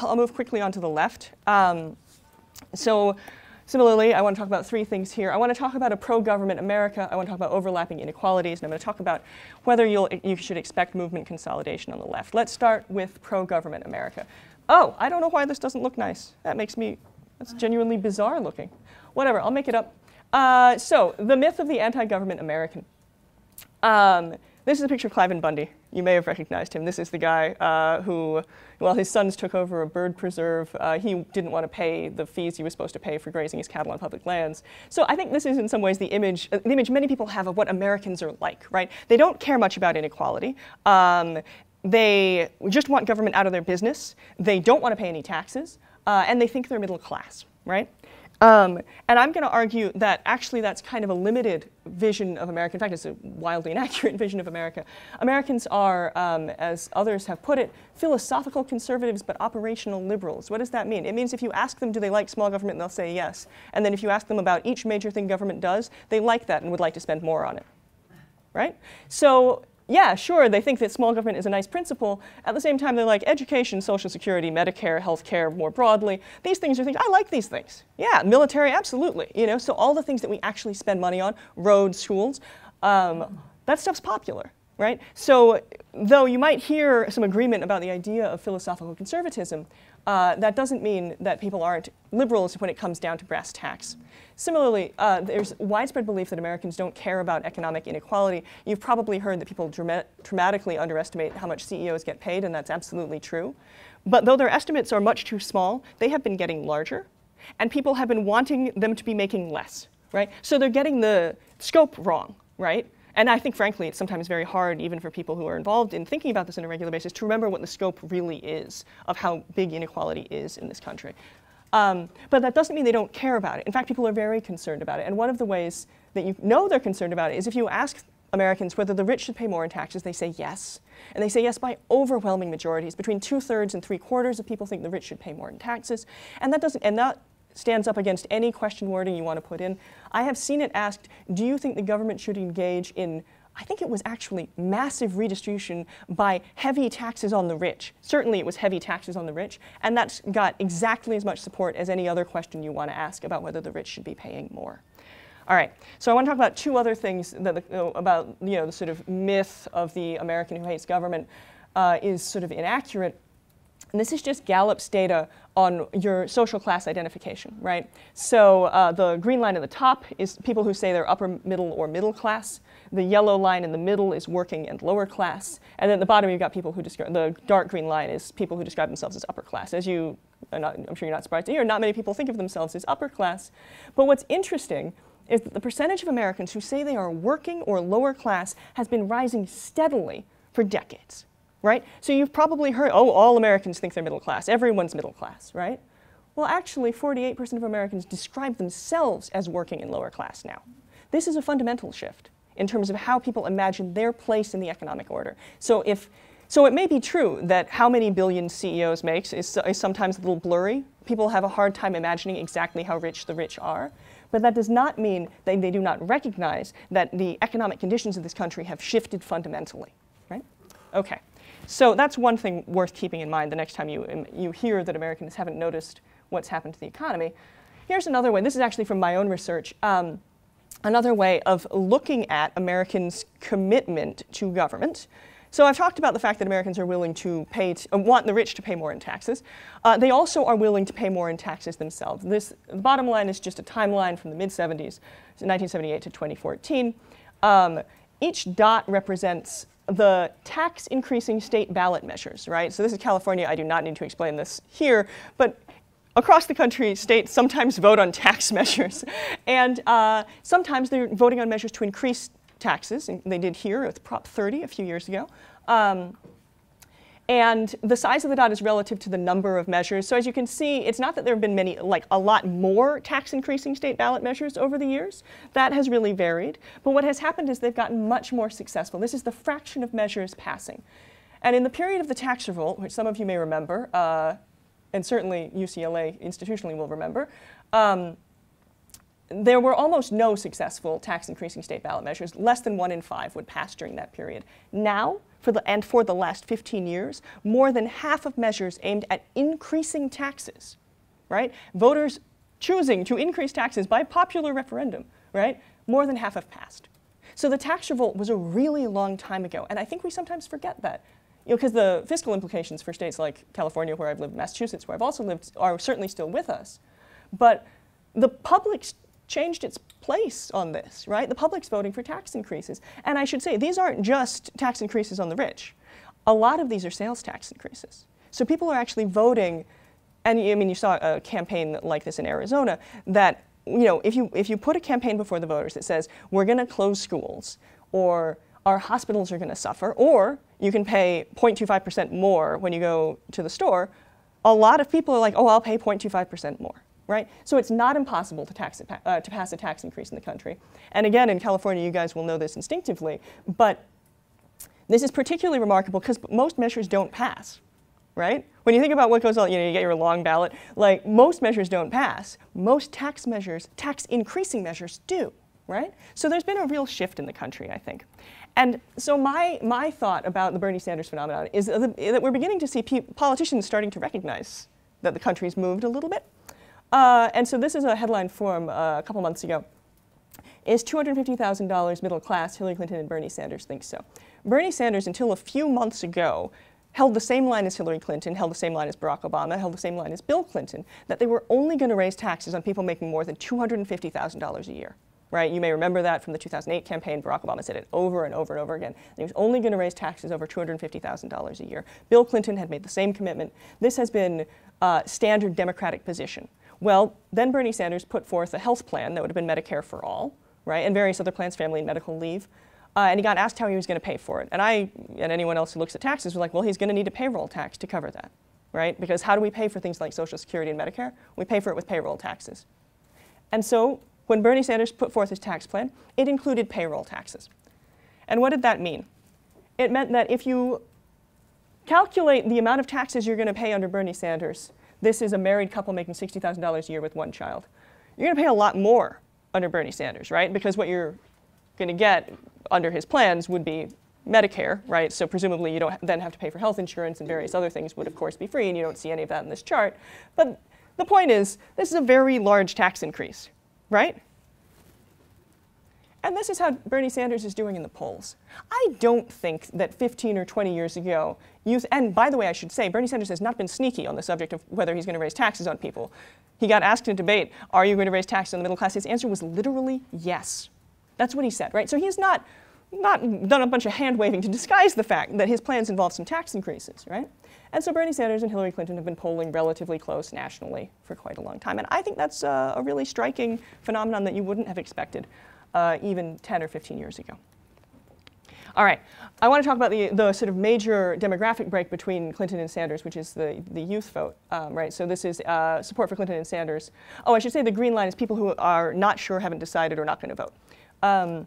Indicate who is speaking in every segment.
Speaker 1: I'll move quickly on to the left. Um, so similarly, I want to talk about three things here. I want to talk about a pro-government America. I want to talk about overlapping inequalities, and I'm going to talk about whether you should expect movement consolidation on the left. Let's start with pro-government America. Oh, I don't know why this doesn't look nice. That makes me, that's genuinely bizarre looking. Whatever, I'll make it up. Uh, so, the myth of the anti-government American. Um, this is a picture of Cliven Bundy. You may have recognized him. This is the guy uh, who, while his sons took over a bird preserve, uh, he didn't want to pay the fees he was supposed to pay for grazing his cattle on public lands. So I think this is in some ways the image, uh, the image many people have of what Americans are like, right? They don't care much about inequality. Um, they just want government out of their business. They don't want to pay any taxes. Uh, and they think they're middle class, right? Um, and I'm going to argue that actually that's kind of a limited vision of America. In fact, it's a wildly inaccurate vision of America. Americans are, um, as others have put it, philosophical conservatives but operational liberals. What does that mean? It means if you ask them, do they like small government, they'll say yes. And then if you ask them about each major thing government does, they like that and would like to spend more on it. Right? So yeah, sure, they think that small government is a nice principle. At the same time, they're like education, social security, Medicare, healthcare more broadly. These things are things, I like these things. Yeah, military, absolutely. You know, so all the things that we actually spend money on, roads, schools, um, that stuff's popular, right? So though you might hear some agreement about the idea of philosophical conservatism, uh, that doesn't mean that people aren't liberals when it comes down to brass tacks. Similarly, uh, there's widespread belief that Americans don't care about economic inequality. You've probably heard that people drama dramatically underestimate how much CEOs get paid, and that's absolutely true. But though their estimates are much too small, they have been getting larger, and people have been wanting them to be making less, right? So they're getting the scope wrong, right? And I think, frankly, it's sometimes very hard, even for people who are involved in thinking about this on a regular basis, to remember what the scope really is of how big inequality is in this country. Um, but that doesn't mean they don't care about it. In fact, people are very concerned about it. And one of the ways that you know they're concerned about it is if you ask Americans whether the rich should pay more in taxes, they say yes. And they say yes by overwhelming majorities. Between two thirds and three quarters of people think the rich should pay more in taxes. And that doesn't, and that stands up against any question wording you want to put in. I have seen it asked, do you think the government should engage in I think it was actually massive redistribution by heavy taxes on the rich. Certainly it was heavy taxes on the rich, and that's got exactly as much support as any other question you want to ask about whether the rich should be paying more. All right, so I want to talk about two other things that the, about you know the sort of myth of the American who hates government uh, is sort of inaccurate. And this is just Gallup's data on your social class identification, right? So uh, the green line at the top is people who say they're upper middle or middle class. The yellow line in the middle is working and lower class. And then at the bottom, you've got people who describe, the dark green line is people who describe themselves as upper class. As you, not, I'm sure you're not surprised to hear, not many people think of themselves as upper class. But what's interesting is that the percentage of Americans who say they are working or lower class has been rising steadily for decades, right? So you've probably heard, oh, all Americans think they're middle class. Everyone's middle class, right? Well, actually, 48% of Americans describe themselves as working in lower class now. This is a fundamental shift in terms of how people imagine their place in the economic order. So if so it may be true that how many billion CEOs makes is, is, sometimes a little blurry. People have a hard time imagining exactly how rich the rich are. But that does not mean that they do not recognize that the economic conditions of this country have shifted fundamentally, right? Okay. So that's one thing worth keeping in mind the next time you, um, you hear that Americans haven't noticed what's happened to the economy. Here's another way. This is actually from my own research. Um, another way of looking at Americans' commitment to government. So I've talked about the fact that Americans are willing to pay, uh, want the rich to pay more in taxes. Uh, they also are willing to pay more in taxes themselves. This the bottom line is just a timeline from the mid 70s, 1978 to 2014. Um, each dot represents the tax increasing state ballot measures, right? So this is California. I do not need to explain this here, but across the country, states sometimes vote on tax measures. And uh, sometimes they're voting on measures to increase taxes. And they did here with Prop 30 a few years ago. Um, and the size of the dot is relative to the number of measures. So as you can see, it's not that there have been many, like a lot more tax increasing state ballot measures over the years. That has really varied. But what has happened is they've gotten much more successful. This is the fraction of measures passing. And in the period of the tax revolt, which some of you may remember, uh, and certainly UCLA institutionally will remember, um, there were almost no successful tax increasing state ballot measures. Less than one in five would pass during that period. Now, for the, and for the last 15 years, more than half of measures aimed at increasing taxes, right? Voters choosing to increase taxes by popular referendum, right? More than half have passed. So the tax revolt was a really long time ago, and I think we sometimes forget that. You know, because the fiscal implications for states like California, where I've lived, Massachusetts, where I've also lived, are certainly still with us. But the public changed its place on this, right? The public's voting for tax increases. And I should say, these aren't just tax increases on the rich. A lot of these are sales tax increases. So people are actually voting, and I mean, you saw a campaign like this in Arizona that, you know, if you, if you put a campaign before the voters that says, we're going to close schools, or our hospitals are going to suffer, or you can pay 0.25% more when you go to the store, a lot of people are like, oh, I'll pay 0.25% more right? So it's not impossible to, tax uh, to pass a tax increase in the country. And again, in California, you guys will know this instinctively, but this is particularly remarkable because most measures don't pass, right? When you think about what goes on, you know, you get your long ballot, like most measures don't pass. Most tax measures, tax increasing measures do, right? So there's been a real shift in the country, I think. And so my, my thought about the Bernie Sanders phenomenon is that we're beginning to see politicians starting to recognize that the country's moved a little bit. Uh, and so this is a headline from uh, a couple months ago. Is $250,000 middle class? Hillary Clinton and Bernie Sanders think so. Bernie Sanders, until a few months ago, held the same line as Hillary Clinton, held the same line as Barack Obama, held the same line as Bill Clinton, that they were only going to raise taxes on people making more than $250,000 a year. Right? You may remember that from the 2008 campaign. Barack Obama said it over and over and over again. He was only going to raise taxes over $250,000 a year. Bill Clinton had made the same commitment. This has been uh, standard Democratic position. Well, then Bernie Sanders put forth a health plan that would have been Medicare for all, right, and various other plans, family and medical leave. Uh, and he got asked how he was going to pay for it. And I, and anyone else who looks at taxes, was like, well, he's going to need a payroll tax to cover that, right? Because how do we pay for things like Social Security and Medicare? We pay for it with payroll taxes. And so when Bernie Sanders put forth his tax plan, it included payroll taxes. And what did that mean? It meant that if you calculate the amount of taxes you're going to pay under Bernie Sanders this is a married couple making $60,000 a year with one child. You're going to pay a lot more under Bernie Sanders, right? Because what you're going to get under his plans would be Medicare, right? So presumably you don't then have to pay for health insurance and various other things would of course be free and you don't see any of that in this chart. But the point is, this is a very large tax increase, right? And this is how Bernie Sanders is doing in the polls. I don't think that 15 or 20 years ago, youth, and by the way, I should say, Bernie Sanders has not been sneaky on the subject of whether he's going to raise taxes on people. He got asked in a debate, are you going to raise taxes on the middle class? His answer was literally yes. That's what he said, right? So he's not, not done a bunch of hand waving to disguise the fact that his plans involve some tax increases, right? And so Bernie Sanders and Hillary Clinton have been polling relatively close nationally for quite a long time. And I think that's a really striking phenomenon that you wouldn't have expected uh, even 10 or 15 years ago. All right, I want to talk about the, the sort of major demographic break between Clinton and Sanders, which is the, the youth vote, um, right? So this is uh, support for Clinton and Sanders. Oh, I should say the green line is people who are not sure, haven't decided, or not going to vote. Um,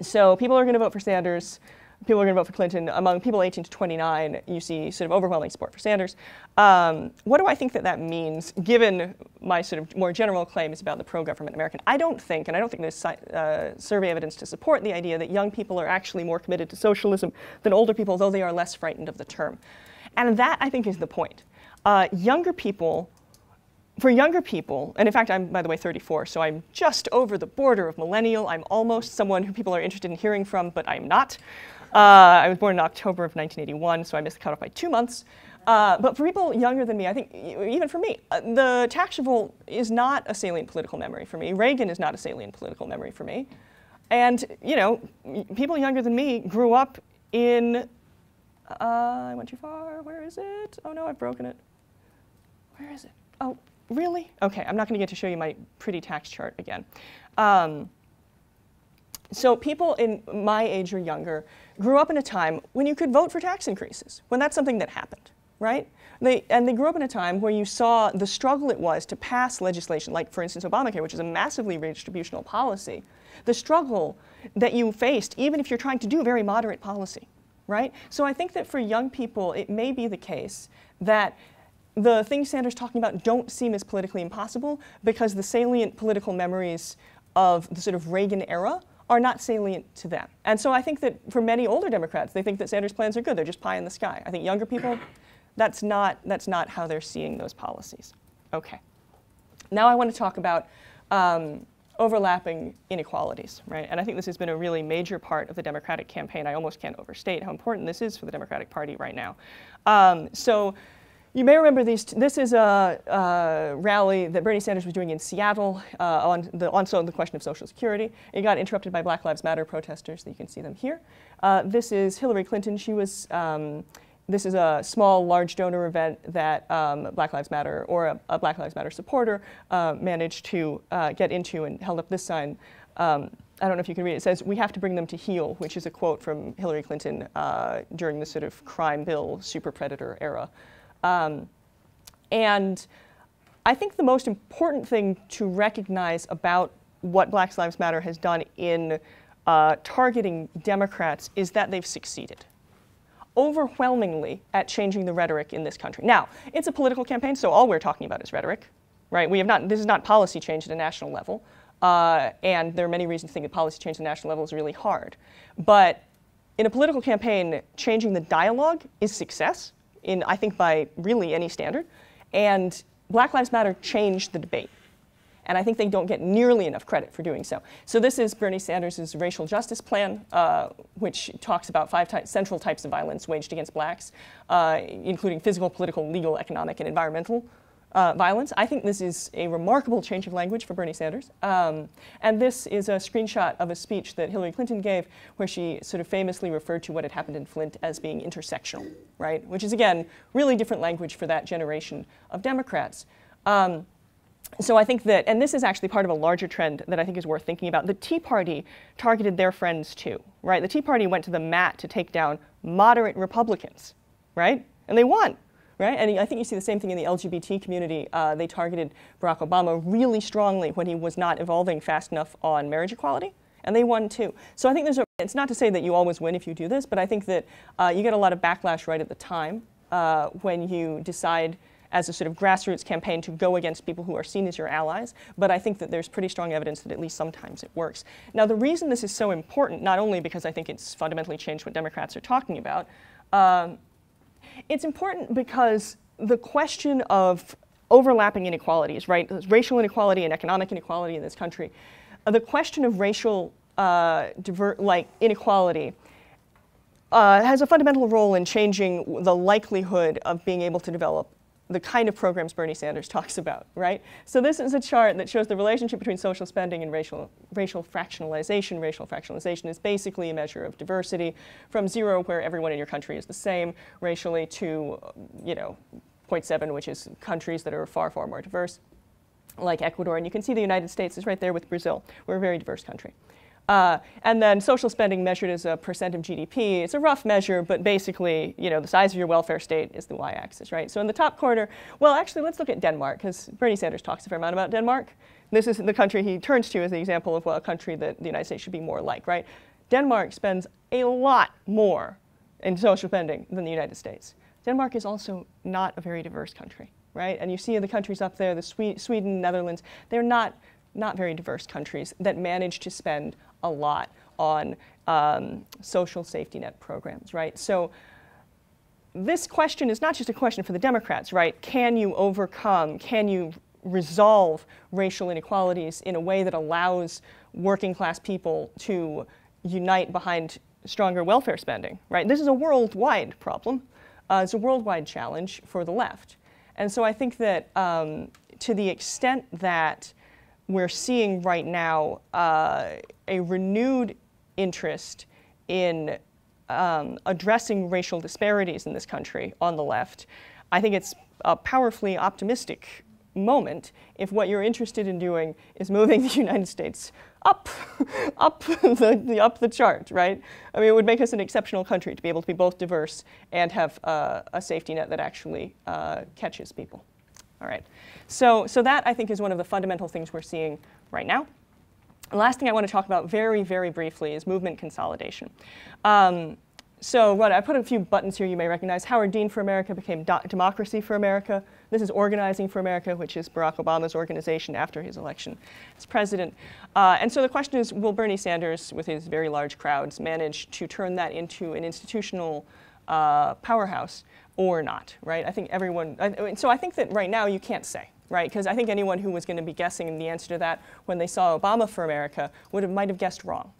Speaker 1: so people are going to vote for Sanders people are going to vote for Clinton. Among people 18 to 29, you see sort of overwhelming support for Sanders. Um, what do I think that that means, given my sort of more general claims about the pro-government American? I don't think, and I don't think there's uh, survey evidence to support the idea that young people are actually more committed to socialism than older people, though they are less frightened of the term. And that, I think, is the point. Uh, younger people for younger people, and in fact, I'm, by the way, 34, so I'm just over the border of millennial. I'm almost someone who people are interested in hearing from, but I'm not. Uh, I was born in October of 1981, so I missed the cutoff by two months. Uh, but for people younger than me, I think even for me, uh, the tax revolt is not a salient political memory for me. Reagan is not a salient political memory for me. And, you know, people younger than me grew up in, uh, I went too far, where is it? Oh no, I've broken it. Where is it? Oh, really? Okay, I'm not gonna get to show you my pretty tax chart again. Um, so people in my age or younger grew up in a time when you could vote for tax increases, when that's something that happened, right? They, and they grew up in a time where you saw the struggle it was to pass legislation, like for instance Obamacare, which is a massively redistributional policy, the struggle that you faced even if you're trying to do very moderate policy, right? So I think that for young people, it may be the case that the things Sanders talking about don't seem as politically impossible because the salient political memories of the sort of Reagan era are not salient to them. And so I think that for many older Democrats, they think that Sanders' plans are good. They're just pie in the sky. I think younger people, that's not, that's not how they're seeing those policies. Okay. Now I want to talk about um, overlapping inequalities, right? And I think this has been a really major part of the Democratic campaign. I almost can't overstate how important this is for the Democratic Party right now. Um, so you may remember these. this is a, a, rally that Bernie Sanders was doing in Seattle uh, on the also the question of Social Security. It got interrupted by Black Lives Matter protesters. You can see them here. Uh, this is Hillary Clinton. She was. Um, this is a small, large donor event that um, Black Lives Matter or a, a Black Lives Matter supporter uh, managed to uh, get into and held up this sign. Um, I don't know if you can read it. It says, We have to bring them to heel, which is a quote from Hillary Clinton uh, during the sort of crime bill, super predator era. Um, and I think the most important thing to recognize about what Black Lives Matter has done in uh, targeting Democrats is that they've succeeded overwhelmingly at changing the rhetoric in this country. Now, it's a political campaign, so all we're talking about is rhetoric, right? We have not, this is not policy change at a national level, uh, and there are many reasons to think that policy change at a national level is really hard. But in a political campaign, changing the dialogue is success, in I think by really any standard. And Black Lives Matter changed the debate. And I think they don't get nearly enough credit for doing so. So this is Bernie Sanders' racial justice plan, uh, which talks about five ty central types of violence waged against blacks, uh, including physical, political, legal, economic, and environmental uh, violence. I think this is a remarkable change of language for Bernie Sanders. Um, and this is a screenshot of a speech that Hillary Clinton gave where she sort of famously referred to what had happened in Flint as being intersectional, right? Which is, again, really different language for that generation of Democrats. Um, so I think that, and this is actually part of a larger trend that I think is worth thinking about. The Tea Party targeted their friends too, right? The Tea Party went to the mat to take down moderate Republicans, right? And they won right? And I think you see the same thing in the LGBT community. Uh, they targeted Barack Obama really strongly when he was not evolving fast enough on marriage equality, and they won too. So I think there's a, it's not to say that you always win if you do this, but I think that uh, you get a lot of backlash right at the time uh, when you decide as a sort of grassroots campaign to go against people who are seen as your allies, but I think that there's pretty strong evidence that at least sometimes it works. Now, the reason this is so important, not only because I think it's fundamentally changed what Democrats are talking about, um, it's important because the question of overlapping inequalities, right, racial inequality and economic inequality in this country, uh, the question of racial uh, like inequality uh, has a fundamental role in changing the likelihood of being able to develop the kind of programs Bernie Sanders talks about, right? So this is a chart that shows the relationship between social spending and racial, racial fractionalization. Racial fractionalization is basically a measure of diversity from zero, where everyone in your country is the same racially, to, you know, 0.7, which is countries that are far, far more diverse, like Ecuador. And you can see the United States is right there with Brazil. We're a very diverse country. Uh, and then social spending measured as a percent of GDP. It's a rough measure, but basically, you know, the size of your welfare state is the y-axis, right? So in the top corner, well, actually, let's look at Denmark, because Bernie Sanders talks a fair amount about Denmark. This is the country he turns to as the example of well, a country that the United States should be more like, right? Denmark spends a lot more in social spending than the United States. Denmark is also not a very diverse country, right? And you see the countries up there, the Swe Sweden, Netherlands, they're not, not very diverse countries that manage to spend a lot on um, social safety net programs, right? So this question is not just a question for the Democrats, right? Can you overcome, can you resolve racial inequalities in a way that allows working class people to unite behind stronger welfare spending, right? This is a worldwide problem. Uh, it's a worldwide challenge for the left. And so I think that um, to the extent that we're seeing right now uh, a renewed interest in um, addressing racial disparities in this country on the left. I think it's a powerfully optimistic moment if what you're interested in doing is moving the United States up, up the, the, up the chart, right? I mean, it would make us an exceptional country to be able to be both diverse and have uh, a safety net that actually uh, catches people. All right. So, so that, I think, is one of the fundamental things we're seeing right now. The last thing I want to talk about very, very briefly is movement consolidation. Um, so I put a few buttons here you may recognize. Howard Dean for America became Do- Democracy for America. This is Organizing for America, which is Barack Obama's organization after his election as president. Uh, and so the question is, will Bernie Sanders, with his very large crowds, manage to turn that into an institutional uh, powerhouse or not? Right? I think everyone. I, so I think that right now you can't say right? Because I think anyone who was going to be guessing the answer to that when they saw Obama for America would have might have guessed wrong,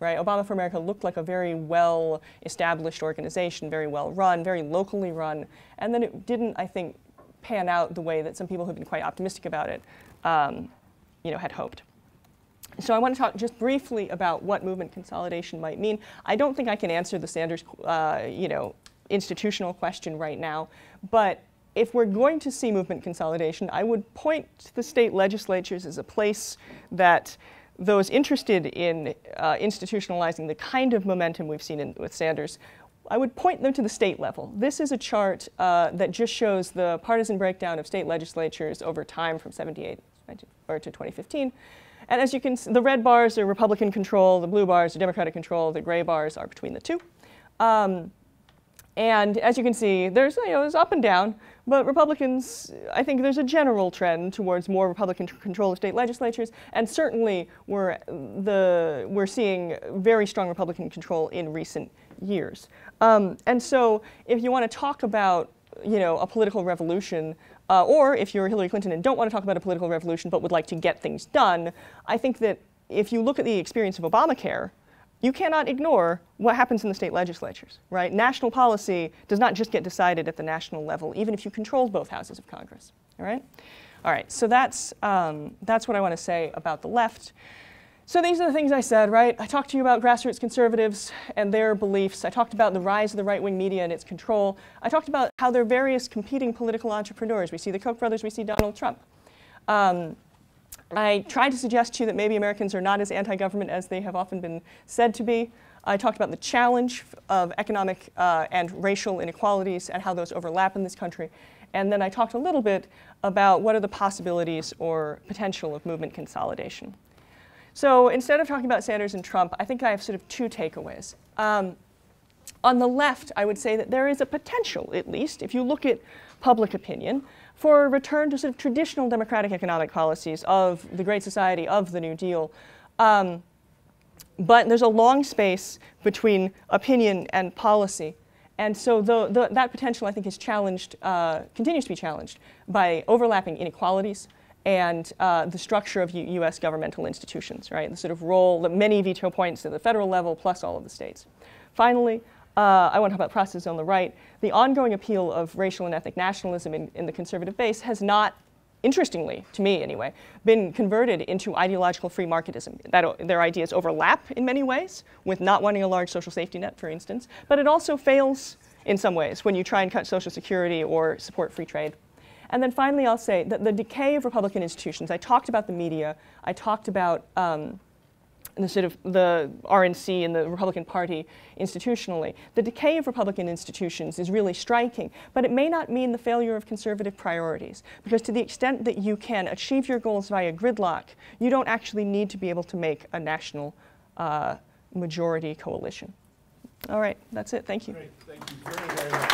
Speaker 1: right? Obama for America looked like a very well established organization, very well run, very locally run, and then it didn't, I think, pan out the way that some people who've been quite optimistic about it, um, you know, had hoped. So I want to talk just briefly about what movement consolidation might mean. I don't think I can answer the Sanders, uh, you know, institutional question right now, but if we're going to see movement consolidation, I would point to the state legislatures as a place that those interested in uh, institutionalizing the kind of momentum we've seen in, with Sanders, I would point them to the state level. This is a chart uh, that just shows the partisan breakdown of state legislatures over time from 78 or to 2015. And as you can see, the red bars are Republican control, the blue bars are Democratic control, the gray bars are between the two. Um, and as you can see, there's, you know, there's up and down, but Republicans, I think there's a general trend towards more Republican control of state legislatures, and certainly we're, the, we're seeing very strong Republican control in recent years. Um, and so if you want to talk about you know, a political revolution, uh, or if you're Hillary Clinton and don't want to talk about a political revolution but would like to get things done, I think that if you look at the experience of Obamacare, you cannot ignore what happens in the state legislatures, right? National policy does not just get decided at the national level, even if you control both houses of Congress, all right? All right, so that's, um, that's what I want to say about the left. So these are the things I said, right? I talked to you about grassroots conservatives and their beliefs. I talked about the rise of the right-wing media and its control. I talked about how there are various competing political entrepreneurs. We see the Koch brothers, we see Donald Trump. Um, I tried to suggest to you that maybe Americans are not as anti-government as they have often been said to be. I talked about the challenge of economic uh, and racial inequalities and how those overlap in this country. And then I talked a little bit about what are the possibilities or potential of movement consolidation. So instead of talking about Sanders and Trump, I think I have sort of two takeaways. Um, on the left, I would say that there is a potential, at least, if you look at public opinion, for a return to sort of traditional democratic economic policies of the Great Society, of the New Deal. Um, but there's a long space between opinion and policy. And so the, the, that potential, I think, is challenged, uh, continues to be challenged by overlapping inequalities and uh, the structure of U US governmental institutions, right? The sort of role, the many veto points at the federal level plus all of the states. Finally, uh, I want to talk about processes on the right. The ongoing appeal of racial and ethnic nationalism in, in the conservative base has not interestingly, to me anyway, been converted into ideological free marketism. That, their ideas overlap in many ways, with not wanting a large social safety net, for instance, but it also fails in some ways when you try and cut Social Security or support free trade. And then finally, I'll say that the decay of Republican institutions, I talked about the media, I talked about um, the sort of the RNC and the Republican Party institutionally. The decay of Republican institutions is really striking, but it may not mean the failure of conservative priorities, because to the extent that you can achieve your goals via gridlock, you don't actually need to be able to make a national uh, majority coalition. All right, that's it. Thank you.
Speaker 2: Great. Thank you